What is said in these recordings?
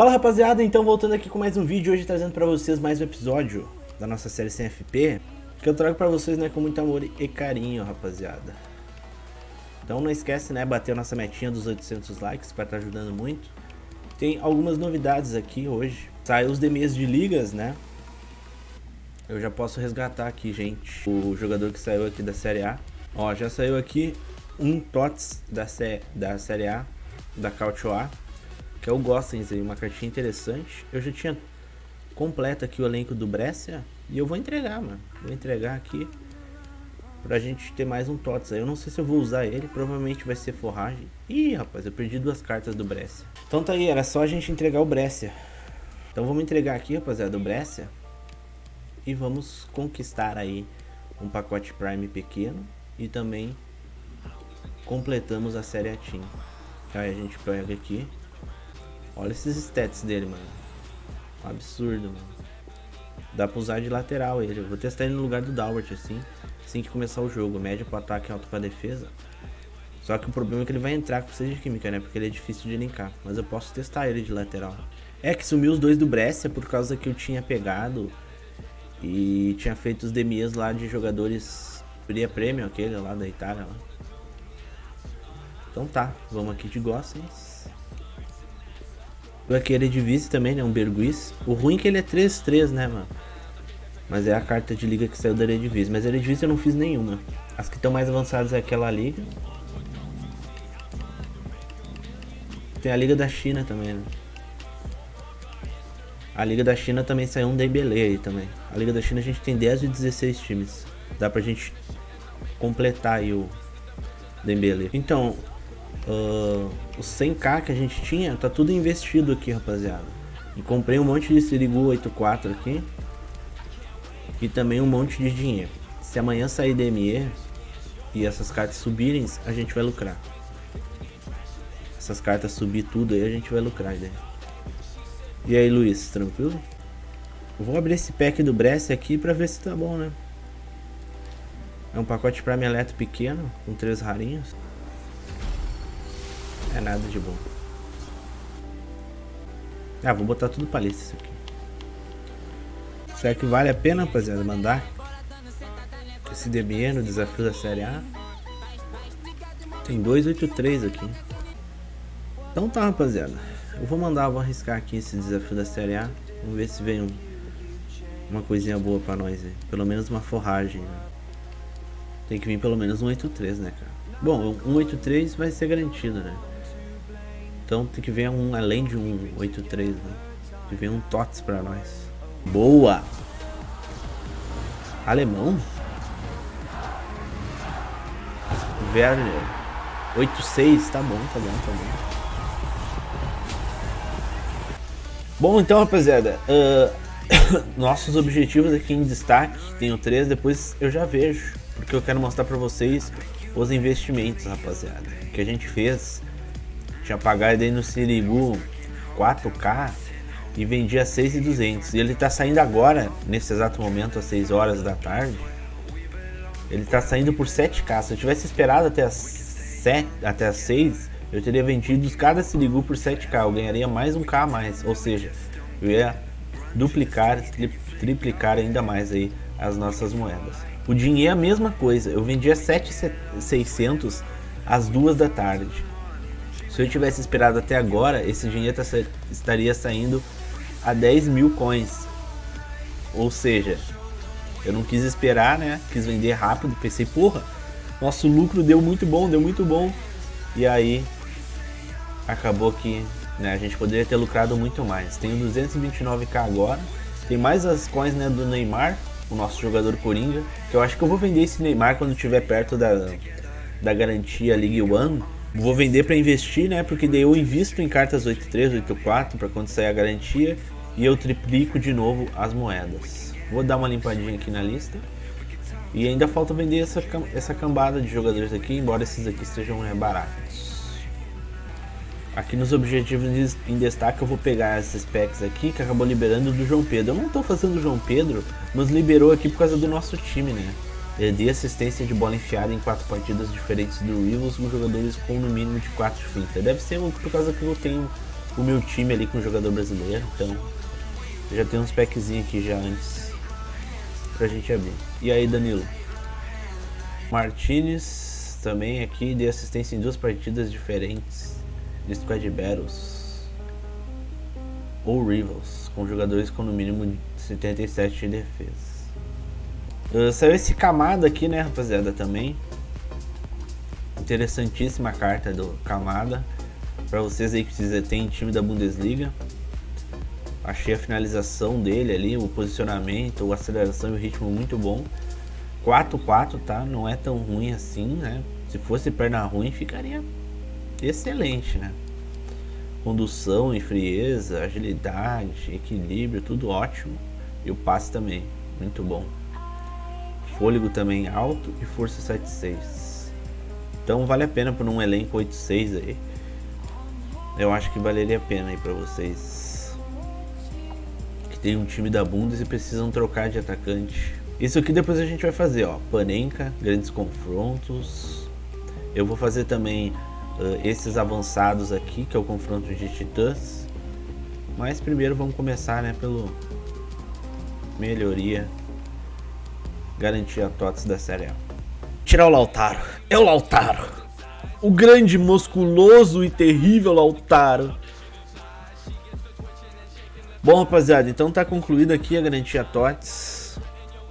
Fala rapaziada, então voltando aqui com mais um vídeo, hoje trazendo pra vocês mais um episódio da nossa série CFP Que eu trago pra vocês né, com muito amor e carinho rapaziada. Então não esquece né, bater a nossa metinha dos 800 likes, vai estar tá ajudando muito. Tem algumas novidades aqui hoje. Saiu os DMs de ligas né? Eu já posso resgatar aqui gente O jogador que saiu aqui da série A. Ó, já saiu aqui um TOTS da, sé da série A, da Cautio A que é o Gossens aí, uma cartinha interessante. Eu já tinha completo aqui o elenco do Brescia e eu vou entregar, mano. Vou entregar aqui pra gente ter mais um TOTS aí. Eu não sei se eu vou usar ele, provavelmente vai ser forragem. Ih, rapaz, eu perdi duas cartas do Brescia. Então tá aí, era só a gente entregar o Brescia. Então vamos entregar aqui, rapaziada, o Brescia. E vamos conquistar aí um pacote Prime pequeno e também completamos a série Team. Aí a gente pega aqui Olha esses stats dele, mano. Um absurdo, mano. Dá pra usar de lateral ele. Eu vou testar ele no lugar do Dalbert, assim. Assim que começar o jogo. Média pro ataque, alto pra defesa. Só que o problema é que ele vai entrar com de química, né? Porque ele é difícil de linkar. Mas eu posso testar ele de lateral. É que sumiu os dois do Brescia por causa que eu tinha pegado e tinha feito os DMs lá de jogadores Pria Premium, aquele lá da Itália. Lá. Então tá, vamos aqui de Gossens. Aqui Eredivisie também, né? Um Berguiz. O ruim é que ele é 3-3, né, mano? Mas é a carta de liga que saiu da Eredivisie. Mas a Eredivisie eu não fiz nenhuma. As que estão mais avançadas é aquela liga. Tem a Liga da China também, né? A Liga da China também saiu um Dembele aí também. A Liga da China a gente tem 10 e 16 times. Dá pra gente completar aí o Dembele. Então, uh, os 100k que a gente tinha, tá tudo investido aqui, rapaziada. E comprei um monte de Sirigu 84 aqui. E também um monte de dinheiro. Se amanhã sair DME e essas cartas subirem, a gente vai lucrar. Essas cartas subir tudo aí, a gente vai lucrar, né? E aí, Luiz, tranquilo? Vou abrir esse pack do Brest aqui pra ver se tá bom, né? É um pacote pra Meleto pequeno, com três rarinhos. É nada de bom. Ah, vou botar tudo pra lista isso aqui. Será que vale a pena, rapaziada, mandar esse DBE no desafio da Série A? Tem 283 aqui. Então tá, rapaziada. Eu vou mandar, vou arriscar aqui esse desafio da Série A. Vamos ver se vem um, uma coisinha boa pra nós aí. Pelo menos uma forragem. Né? Tem que vir pelo menos um 83, né, cara? Bom, um 83 vai ser garantido, né? Então tem que ver um além de um 83, né? Tem que ver um TOTS pra nós. Boa! Alemão? Werner. 86, tá bom, tá bom, tá bom. Bom, então, rapaziada, uh, nossos objetivos aqui em destaque, tenho três, depois eu já vejo, porque eu quero mostrar pra vocês os investimentos, rapaziada, que a gente fez tinha pagado aí no Sirigu 4K e vendia 6,200. E ele tá saindo agora, nesse exato momento, às 6 horas da tarde. Ele tá saindo por 7K. Se eu tivesse esperado até as 7, até as 6, eu teria vendido cada Sirigu por 7K. Eu ganharia mais um K a mais. Ou seja, eu ia duplicar, triplicar ainda mais aí as nossas moedas. O dinheiro é a mesma coisa. Eu vendia 7,600 às 2 da tarde. Se eu tivesse esperado até agora, esse dinheiro tá, estaria saindo a 10 mil coins. Ou seja, eu não quis esperar, né? Quis vender rápido. Pensei, porra, nosso lucro deu muito bom, deu muito bom. E aí, acabou que né, a gente poderia ter lucrado muito mais. Tenho 229k agora. Tem mais as coins né, do Neymar, o nosso jogador Coringa. Que eu acho que eu vou vender esse Neymar quando estiver perto da, da garantia League One Vou vender para investir, né? Porque daí eu invisto em cartas 83, 84 para quando sair a garantia e eu triplico de novo as moedas. Vou dar uma limpadinha aqui na lista. E ainda falta vender essa, essa cambada de jogadores aqui, embora esses aqui estejam baratos. Aqui nos objetivos em destaque eu vou pegar esses packs aqui que acabou liberando do João Pedro. Eu não estou fazendo o João Pedro, mas liberou aqui por causa do nosso time, né? Deu assistência de bola enfiada em quatro partidas diferentes do Rivals com jogadores com no mínimo de quatro fintas. Deve ser por causa que eu tenho o meu time ali com jogador brasileiro. Então, já tem uns packzinhos aqui já antes pra gente abrir. E aí, Danilo? Martinez também aqui de assistência em duas partidas diferentes de Squad Battles ou Rivals, com jogadores com no mínimo 77 de defesa. Uh, saiu esse Camada aqui, né, rapaziada, também. Interessantíssima carta do Camada. Para vocês aí que tem time da Bundesliga. Achei a finalização dele ali, o posicionamento, a aceleração e o ritmo muito bom. 4-4, tá? Não é tão ruim assim, né? Se fosse perna ruim, ficaria excelente, né? Condução e frieza, agilidade, equilíbrio, tudo ótimo. E o passe também, muito bom. Fôlego também alto e força 7.6. Então vale a pena por um elenco 8.6 aí. Eu acho que valeria a pena aí para vocês que tem um time da Bundes e precisam trocar de atacante. Isso aqui depois a gente vai fazer, ó, Panenka, grandes confrontos. Eu vou fazer também uh, esses avançados aqui, que é o confronto de titãs. Mas primeiro vamos começar, né, pelo melhoria garantir a TOTS da Série A. Tirar o Lautaro. É o Lautaro. O grande, musculoso e terrível Lautaro. Bom, rapaziada, então tá concluída aqui a garantia TOTS.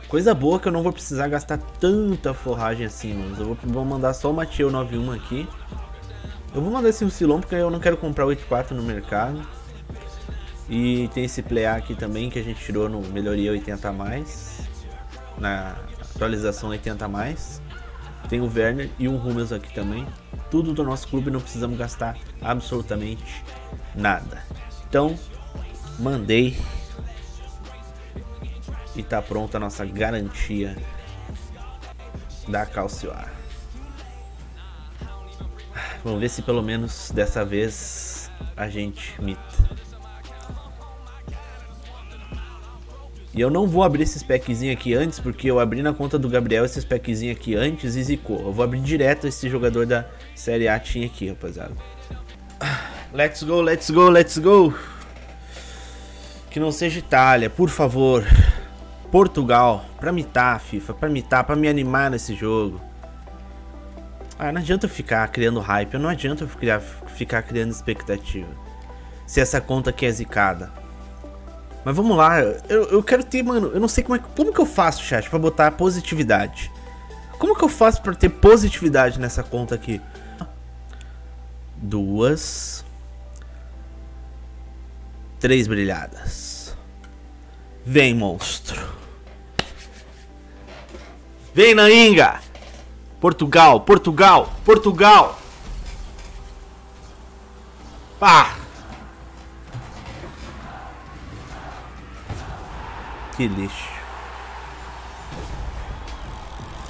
Coisa boa que eu não vou precisar gastar tanta forragem assim, mas eu vou, vou mandar só o Mateu 91 aqui. Eu vou mandar esse Rucilon porque eu não quero comprar o 84 no mercado. E tem esse Play aqui também que a gente tirou no Melhoria 80 mais na atualização 80 mais. Tem o Werner e um Rummels aqui também. Tudo do nosso clube, não precisamos gastar absolutamente nada. Então, mandei. E tá pronta a nossa garantia da Calcioar. Vamos ver se pelo menos dessa vez a gente mita. E eu não vou abrir esses packzinhos aqui antes, porque eu abri na conta do Gabriel esses packzinhos aqui antes e zicou. Eu vou abrir direto esse jogador da Série A tinha aqui, rapaziada. Let's go, let's go, let's go. Que não seja Itália, por favor. Portugal, pra mitar, FIFA, pra mitar, pra me animar nesse jogo. Ah, não adianta ficar criando hype, não adianta ficar, ficar criando expectativa. Se essa conta aqui é zicada. Mas vamos lá, eu, eu quero ter, mano, eu não sei como é como que eu faço, chat, para botar positividade. Como que eu faço para ter positividade nessa conta aqui? Duas. Três brilhadas. Vem, monstro. Vem, Nainga! Portugal, Portugal, Portugal! Pá! Que lixo.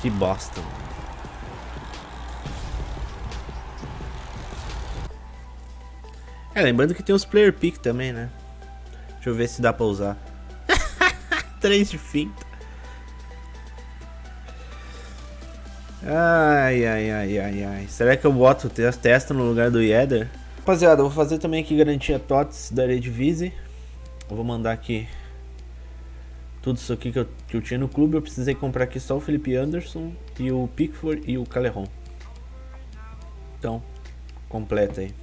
Que bosta. É, lembrando que tem os player pick também, né? Deixa eu ver se dá pra usar. Três de finta. Ai, ai, ai, ai, ai. Será que eu boto o testa no lugar do Yeder? Rapaziada, eu vou fazer também aqui garantia TOTS da Eredivisie. Eu vou mandar aqui tudo isso aqui que eu, que eu tinha no clube, eu precisei comprar aqui só o Felipe Anderson e o Pickford e o Caleron. Então, completa aí.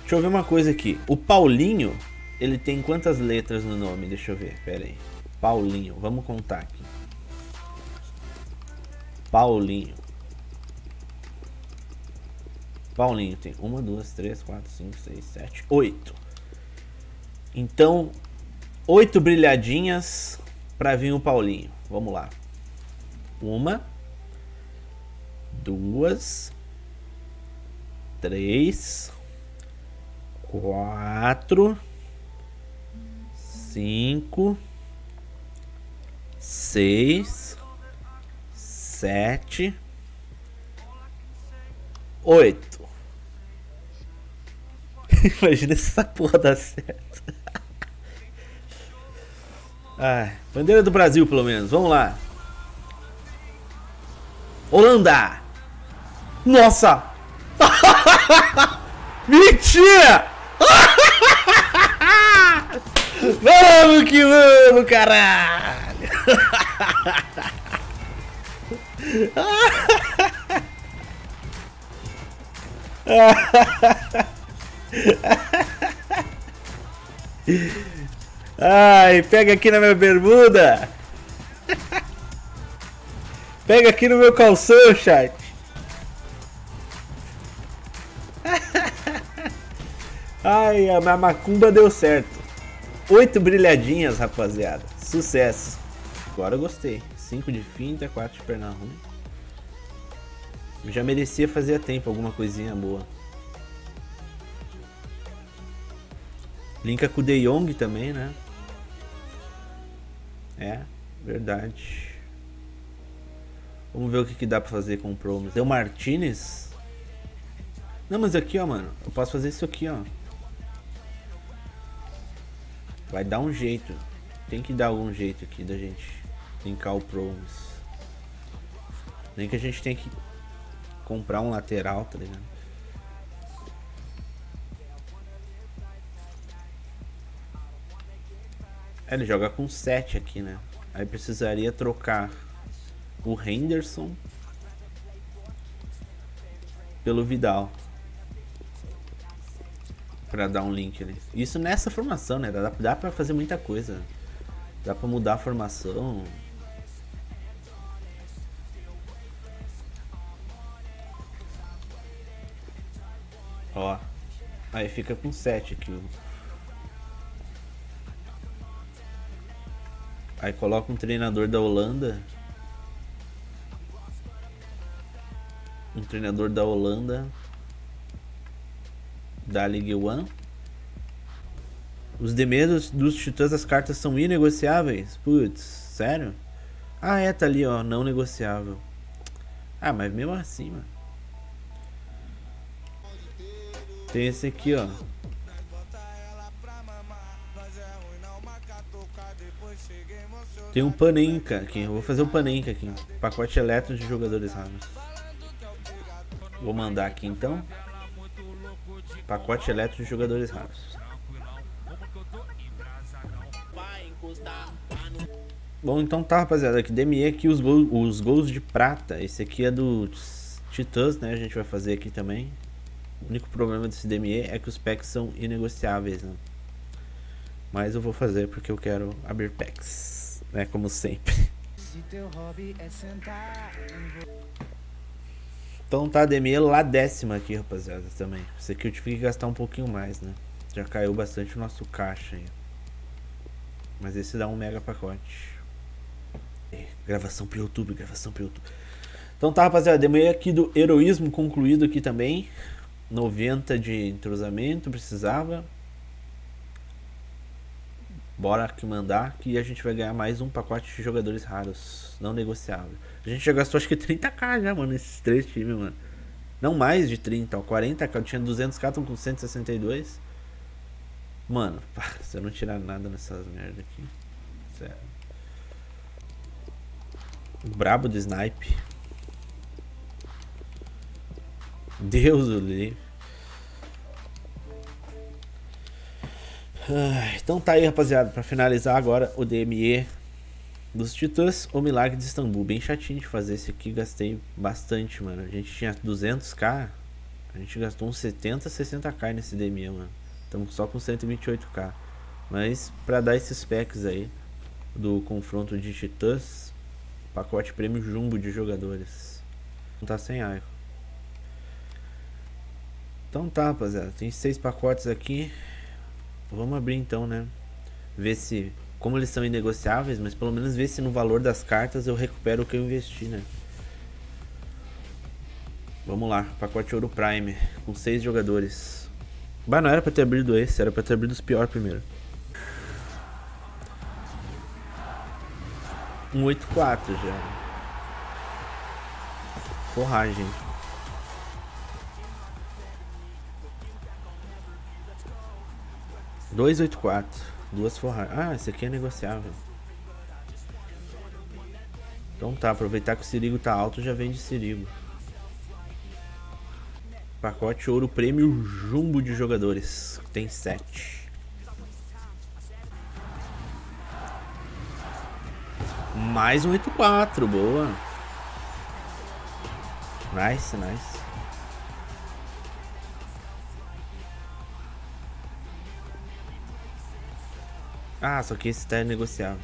Deixa eu ver uma coisa aqui. O Paulinho, ele tem quantas letras no nome? Deixa eu ver, pera aí. Paulinho, vamos contar aqui. Paulinho. Paulinho tem uma, duas, três, quatro, cinco, seis, sete, oito. Então, oito brilhadinhas para vir o Paulinho. Vamos lá. Uma, duas, três, quatro, cinco, seis, sete, oito. Imagina se essa porra dá certo. Ah, bandeira do Brasil, pelo menos. Vamos lá. Holanda! Nossa! Mentira! vamos que vamos, caralho! Ai, pega aqui na minha bermuda! Pega aqui no meu calção, chat! Ai, a minha macumba deu certo. Oito brilhadinhas, rapaziada. Sucesso. Agora eu gostei. Cinco de finta, quatro de perna ruim. já merecia fazer a tempo alguma coisinha boa. Linka com o De Jong também, né? É, verdade. Vamos ver o que, que dá pra fazer com o Promes. Deu Martinez? Não, mas aqui, ó, mano. Eu posso fazer isso aqui, ó. Vai dar um jeito. Tem que dar algum jeito aqui da gente linkar o Promes. Nem que a gente tem que comprar um lateral, tá ligado? É, ele joga com 7 aqui, né? Aí precisaria trocar o Henderson pelo Vidal. Pra dar um link ali. Isso nessa formação, né? Dá, dá pra fazer muita coisa. Dá pra mudar a formação. Ó. Aí fica com 7 aqui. Aí coloca um treinador da Holanda. Um treinador da Holanda. Da Ligue One. Os demedos dos titãs das cartas são inegociáveis? Putz, sério? Ah, é, tá ali, ó, não negociável. Ah, mas mesmo assim, mano. Tem esse aqui, ó. Tem um Panenka aqui. Eu vou fazer um Panenka aqui. Pacote eletro de jogadores raros. Vou mandar aqui então. Pacote eletro de jogadores raros. Bom, então tá, rapaziada. Aqui DME aqui os, gols, os gols de prata. Esse aqui é do Titãs, né? A gente vai fazer aqui também. O único problema desse DME é que os packs são inegociáveis, né? Mas eu vou fazer porque eu quero abrir packs né? Como sempre. Então tá, DME lá décima aqui, rapaziada, também. Isso aqui eu tive que gastar um pouquinho mais, né? Já caiu bastante o nosso caixa aí. Mas esse dá um mega pacote. É, gravação pro YouTube, gravação pro YouTube. Então tá, rapaziada, DME aqui do heroísmo concluído aqui também. 90 de entrosamento, precisava. Bora que mandar que a gente vai ganhar mais um pacote de jogadores raros, não negociável. A gente já gastou acho que 30k já, mano, nesses três times, mano. Não mais de 30, ó, 40k, eu tinha 200k, estão com 162. Mano, se eu não tirar nada nessas merda aqui. Sério. Brabo do snipe. Deus do livre. Então tá aí, rapaziada, para finalizar agora o DME dos Titãs, o Milagre de Istambul. Bem chatinho de fazer esse aqui, gastei bastante, mano. A gente tinha 200k, a gente gastou uns 70, 60k nesse DME, mano. Estamos só com 128k. Mas para dar esses packs aí do confronto de Titãs, pacote prêmio jumbo de jogadores. Não tá sem arco. Então tá, rapaziada. Tem seis pacotes aqui. Vamos abrir então, né? Ver se. Como eles são inegociáveis, mas pelo menos ver se no valor das cartas eu recupero o que eu investi, né? Vamos lá, pacote Ouro Prime, com seis jogadores. Bah, não era pra ter abrido esse, era pra ter abrido os piores primeiro. 184 já. Forragem. 284. Duas forragens. Ah, esse aqui é negociável. Então tá, aproveitar que o Sirigo tá alto, já vende Sirigo. Pacote ouro prêmio jumbo de jogadores. Tem 7. Mais um 8-4, boa. Nice, nice. Ah, só que esse tá negociável.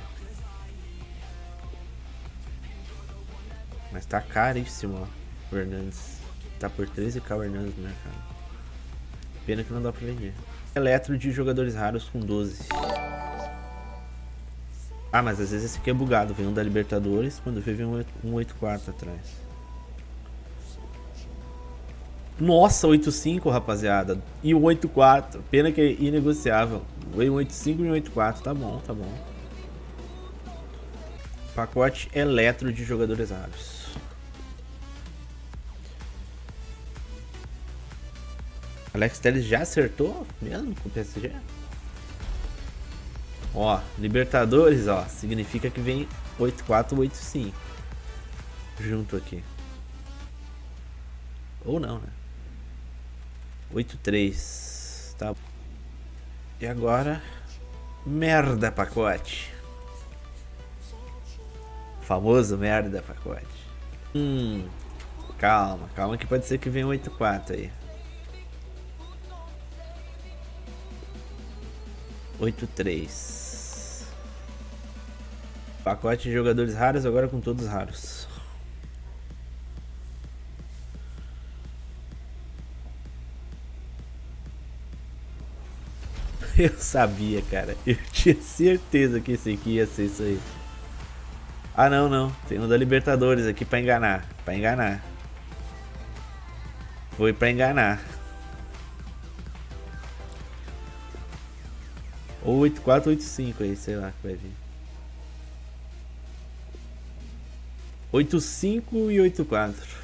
Mas tá caríssimo, ó. O Hernandes. Tá por 13k o Hernandes no mercado. Pena que não dá pra vender. Eletro de jogadores raros com 12. Ah, mas às vezes esse aqui é bugado. Vem um da Libertadores, quando vê vem um 8-4 atrás. Nossa, 8-5, rapaziada. E o 8-4. Pena que é inegociável. Veio um 8-5 e um 8-4. Tá bom, tá bom. Pacote eletro de jogadores raros. Alex Telles já acertou mesmo com o PSG? Ó, Libertadores, ó, significa que vem 8-4, 8-5. Junto aqui. Ou não, né? 8-3. Tá. E agora. Merda pacote. Famoso merda pacote. Hum. Calma, calma que pode ser que venha 8-4 aí. 8-3. Pacote de jogadores raros, agora com todos raros. Eu sabia, cara. Eu tinha certeza que esse aqui ia ser isso aí. Ah, não, não. Tem um da Libertadores aqui pra enganar. Pra enganar. Foi pra enganar. Ou 8485 aí, sei lá que vai vir. 85 e 84.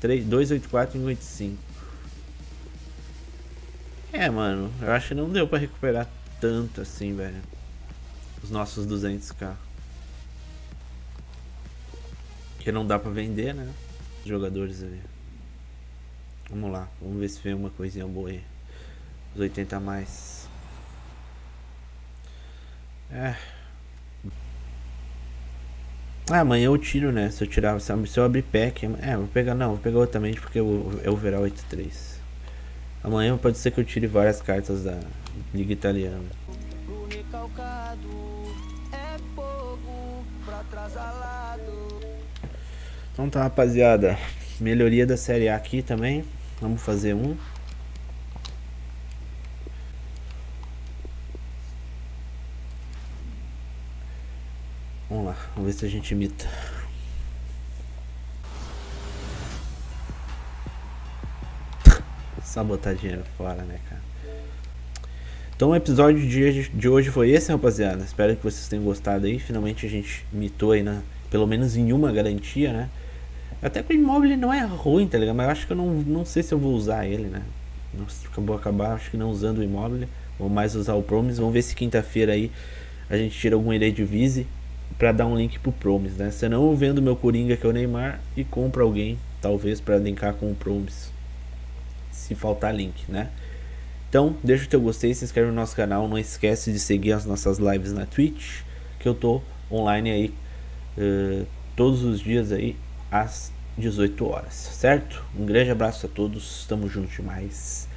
3, 2, 84 e 85. É, mano, eu acho que não deu pra recuperar tanto assim, velho. Os nossos 200k. Que não dá pra vender, né? Jogadores ali. Vamos lá, vamos ver se vem uma coisinha boa aí. Os 80 a mais. É. Ah, amanhã eu tiro, né? Se eu tirar, se eu abrir pack. É, vou pegar, não, vou pegar outra mente porque é o Verá 83. Amanhã pode ser que eu tire várias cartas da Liga Italiana. Então tá, rapaziada. Melhoria da Série A aqui também. Vamos fazer um. Vamos lá, vamos ver se a gente imita. Só botar dinheiro fora, né, cara? Então o episódio de hoje, foi esse, rapaziada. Espero que vocês tenham gostado aí. Finalmente a gente mitou aí, na, pelo menos em uma garantia, né? Até que o imóvel não é ruim, tá ligado? Mas eu acho que eu não, não sei se eu vou usar ele, né? Nossa, acabou acabar, acho que não usando o imóvel. Vou mais usar o Promise. Vamos ver se quinta-feira aí a gente tira algum Eredivisie para dar um link pro Promise, né? Senão eu vendo meu Coringa que é o Neymar e compro alguém, talvez para linkar com o Promise. Se faltar link, né? Então, deixa o teu gostei, se inscreve no nosso canal, não esquece de seguir as nossas lives na Twitch, que eu tô online aí uh, todos os dias aí às 18 horas, certo? Um grande abraço a todos, estamos juntos demais,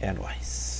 é nóis.